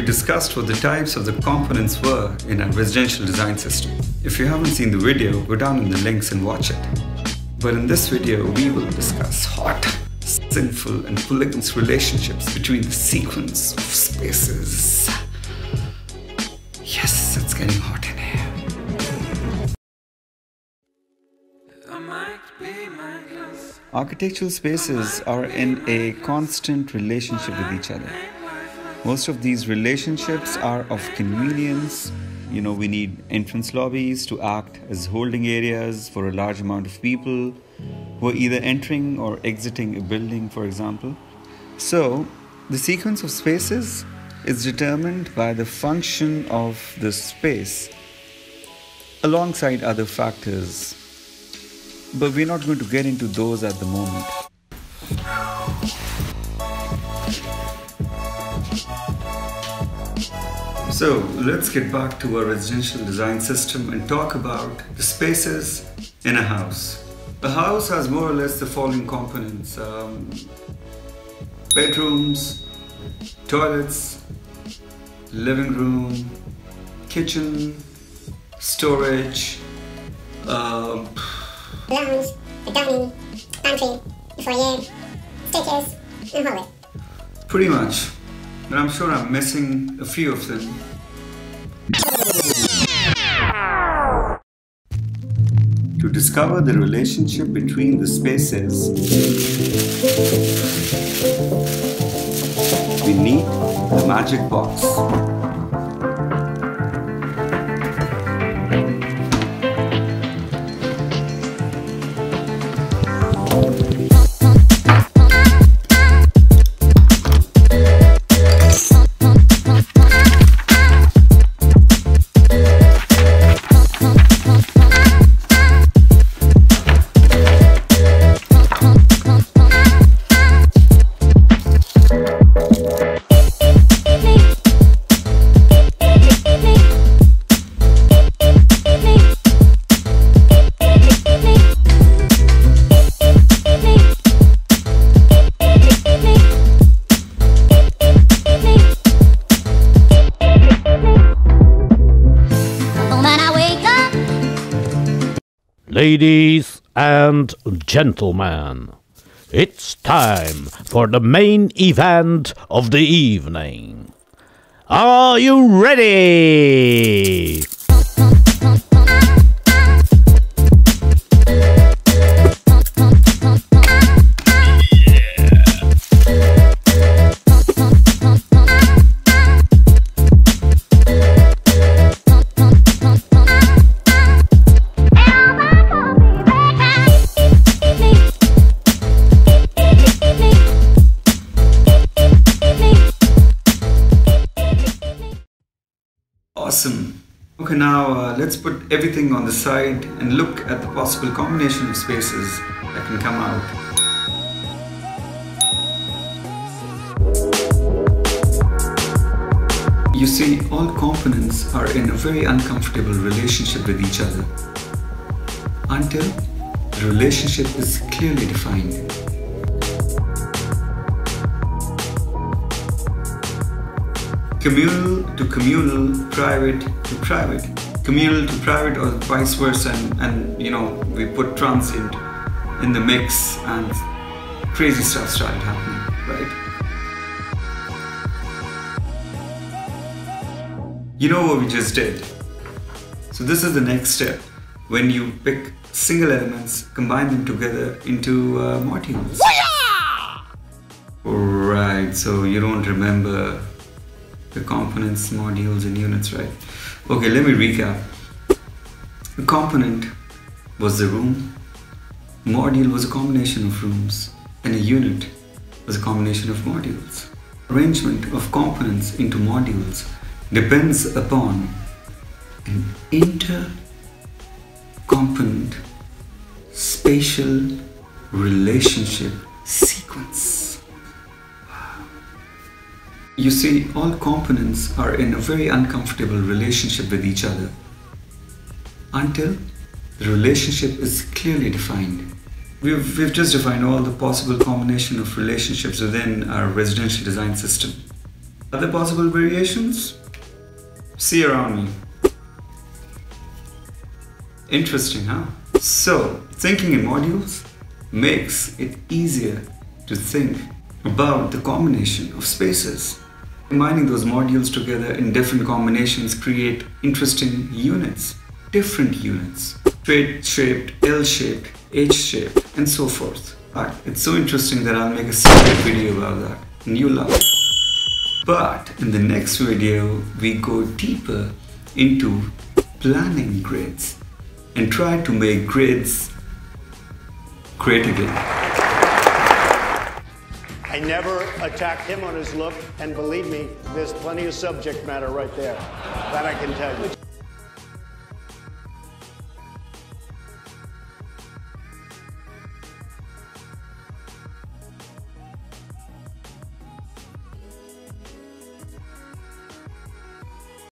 discussed what the types of the components were in a residential design system. If you haven't seen the video, go down in the links and watch it. But in this video, we will discuss hot, sinful, and polygamous relationships between the sequence of spaces. Yes, it's getting hot in here. Architectural spaces are in a constant relationship with each other. Most of these relationships are of convenience. You know, we need entrance lobbies to act as holding areas for a large amount of people who are either entering or exiting a building, for example. So, the sequence of spaces is determined by the function of the space alongside other factors but we're not going to get into those at the moment. So let's get back to our residential design system and talk about the spaces in a house. A house has more or less the following components um, bedrooms, toilets, living room, kitchen, storage. Um, lounge, dining, pantry, foyer, staircase, and hallway. Pretty much. But I'm sure I'm missing a few of them. To discover the relationship between the spaces, we need the magic box. Ladies and gentlemen, it's time for the main event of the evening. Are you ready? Awesome. Okay, now uh, let's put everything on the side and look at the possible combination of spaces that can come out. You see, all components are in a very uncomfortable relationship with each other until the relationship is clearly defined. Communal to communal, private to private, communal to private, or vice versa, and, and you know we put transient in the mix, and crazy stuff started happening, right? You know what we just did. So this is the next step when you pick single elements, combine them together into uh, modules. Right, so you don't remember the components, modules, and units, right? Okay, let me recap. A component was the room, module was a combination of rooms, and a unit was a combination of modules. Arrangement of components into modules depends upon an inter-component spatial relationship sequence. You see, all components are in a very uncomfortable relationship with each other until the relationship is clearly defined. We've, we've just defined all the possible combination of relationships within our residential design system. Other possible variations? See around me. Interesting, huh? So, thinking in modules makes it easier to think about the combination of spaces. Combining those modules together in different combinations create interesting units, different units, straight shaped, L shaped, H shaped, and so forth. But it's so interesting that I'll make a separate video about that, and you love it. But in the next video, we go deeper into planning grids and try to make grids great again. I never attacked him on his look, and believe me, there's plenty of subject matter right there. That I can tell you.